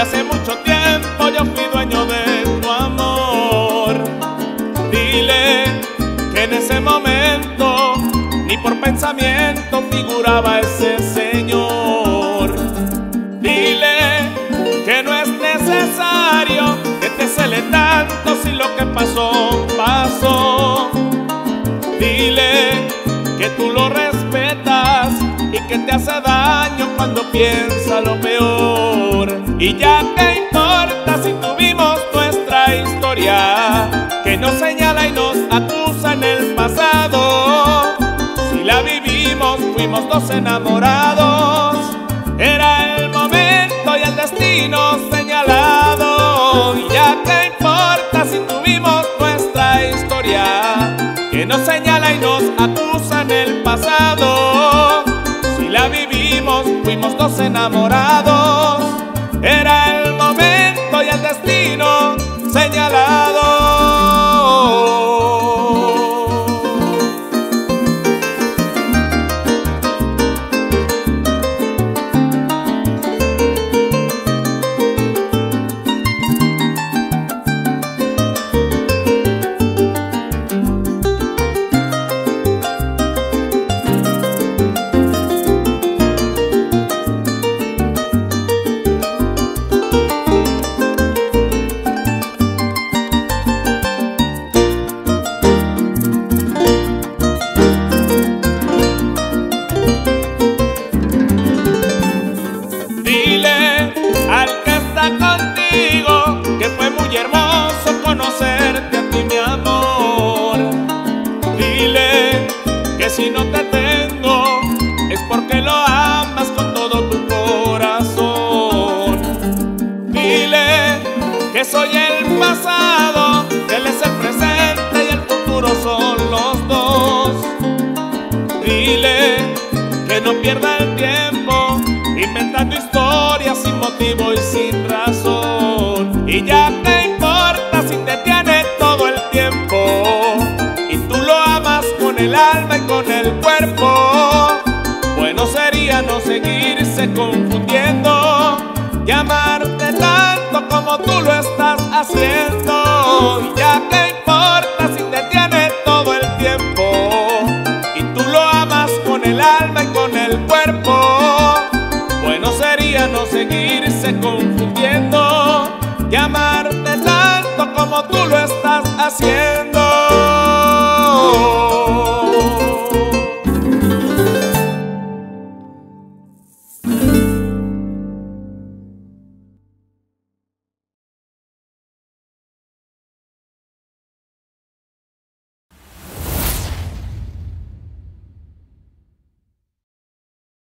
hace mucho tiempo yo fui dueño de tu amor. Dile que en ese momento ni por pensamiento figuraba ese Señor. Dile que no es necesario que te cele tanto si lo que pasó, pasó. Dile que tú lo respetas y que te hace daño cuando piensa lo peor. Y ya te importa si tuvimos nuestra historia, que nos señala y nos acusa en el pasado. Si la vivimos, fuimos dos enamorados. Era el momento y el destino señalado. Y ya te importa si tuvimos nuestra historia, que nos señala y nos acusa en el pasado. Si la vivimos, fuimos dos enamorados. Contigo que fue muy hermoso conocerte a ti, mi amor. Dile que si no te tengo es porque lo amas con todo tu corazón. Dile que soy el pasado, él es el presente y el futuro son los dos. Dile que no pierda el tiempo inventando historias confundiendo y amarte tanto como tú lo estás haciendo. Y ya te importa si te tiene todo el tiempo y tú lo amas con el alma y con el cuerpo. Bueno sería no seguirse confundiendo y amarte tanto como tú lo estás haciendo.